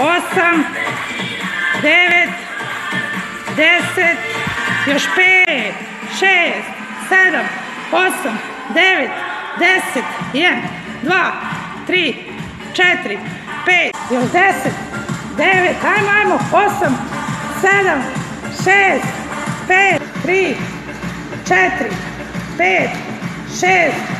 osam, devet, deset, još pet, šest, sedam, osam, devet, deset, jedan, dva, tri, četiri, pet, još deset, devet, ajmo, ajmo, osam, sedam, šest, pet, tri, četiri, pet, šest,